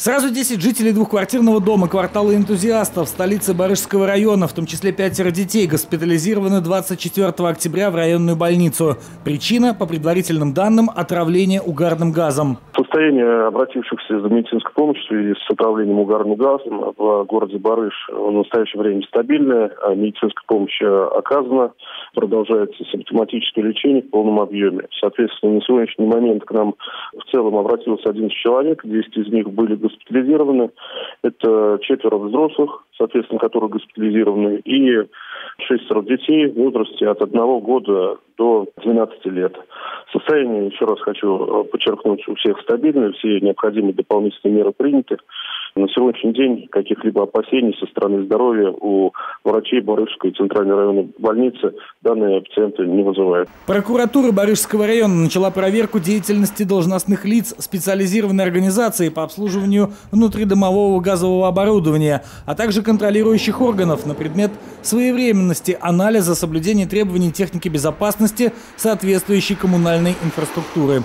Сразу 10 жителей двухквартирного дома квартала энтузиастов столицы Барышского района, в том числе пятеро детей, госпитализированы 24 октября в районную больницу. Причина, по предварительным данным, отравление угарным газом. Состояние обратившихся за медицинской помощью связи с отравлением угарным газом в городе Барыш в настоящее время стабильное, а медицинская помощь оказана, продолжается симптоматическое лечение в полном объеме. Соответственно, на сегодняшний момент к нам в целом обратилось 11 человек, 10 из них были госпитализированы. Это четверо взрослых, соответственно, которые госпитализированы, и шестеро детей в возрасте от одного года до 12 лет. Состояние, еще раз хочу э, подчеркнуть, у всех стабильное, все необходимые дополнительные меры приняты. На сегодняшний день каких-либо опасений со стороны здоровья у врачей Барышской центральной районной больницы данные пациенты не вызывают. Прокуратура Барышского района начала проверку деятельности должностных лиц специализированной организации по обслуживанию внутридомового газового оборудования, а также контролирующих органов на предмет своевременности анализа соблюдения требований техники безопасности соответствующей коммунальной инфраструктуры.